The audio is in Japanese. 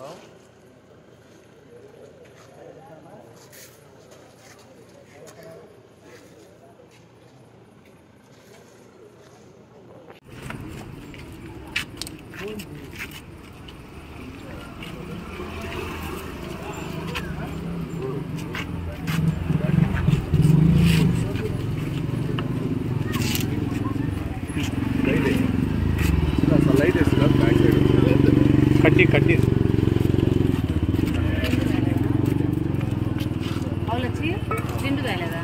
Hello? కట్టి కట్టి అవులు వచ్చి రెండు వేలేదా